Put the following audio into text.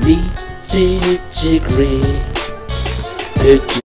Nitty-gritty